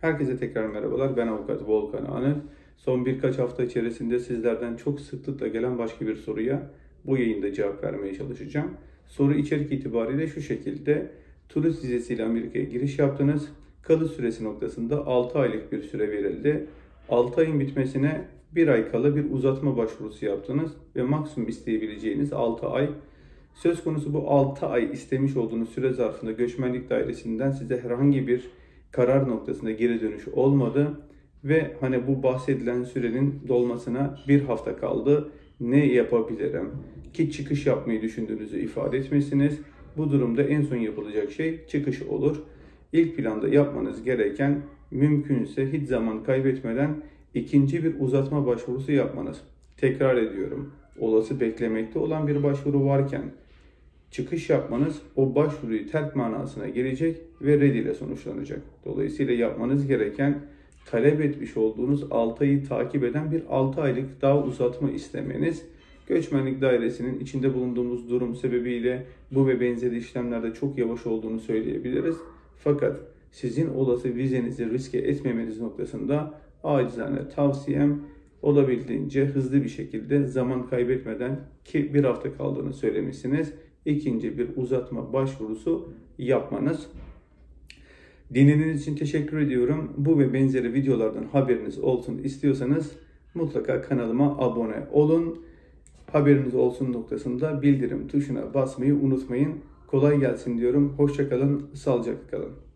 Herkese tekrar merhabalar. Ben avukat Volkan Anı. Son birkaç hafta içerisinde sizlerden çok sıklıkla gelen başka bir soruya bu yayında cevap vermeye çalışacağım. Soru içerik itibariyle şu şekilde. Turist vizesiyle Amerika'ya giriş yaptınız. Kalı süresi noktasında 6 aylık bir süre verildi. 6 ayın bitmesine 1 ay kala bir uzatma başvurusu yaptınız ve maksimum isteyebileceğiniz 6 ay Söz konusu bu 6 ay istemiş olduğunuz süre zarfında göçmenlik dairesinden size herhangi bir karar noktasında geri dönüş olmadı ve hani bu bahsedilen sürenin dolmasına bir hafta kaldı. Ne yapabilirim? Ki çıkış yapmayı düşündüğünüzü ifade etmesiniz. Bu durumda en son yapılacak şey çıkış olur. İlk planda yapmanız gereken mümkünse hiç zaman kaybetmeden ikinci bir uzatma başvurusu yapmanız. Tekrar ediyorum. Olası beklemekte olan bir başvuru varken çıkış yapmanız o başvuruyu terk manasına gelecek ve red ile sonuçlanacak. Dolayısıyla yapmanız gereken talep etmiş olduğunuz 6 ayı takip eden bir 6 aylık daha uzatma istemeniz. Göçmenlik dairesinin içinde bulunduğumuz durum sebebiyle bu ve benzeri işlemlerde çok yavaş olduğunu söyleyebiliriz. Fakat sizin olası vizenizi riske etmemeniz noktasında acizane tavsiyem olabildiğince hızlı bir şekilde zaman kaybetmeden ki bir hafta kaldığını söylemişsiniz ikinci bir uzatma başvurusu yapmanız. Dinlediğiniz için teşekkür ediyorum. Bu ve benzeri videolardan haberiniz olsun istiyorsanız mutlaka kanalıma abone olun. Haberiniz olsun noktasında bildirim tuşuna basmayı unutmayın. Kolay gelsin diyorum. Hoşçakalın, sağlıcakla kalın.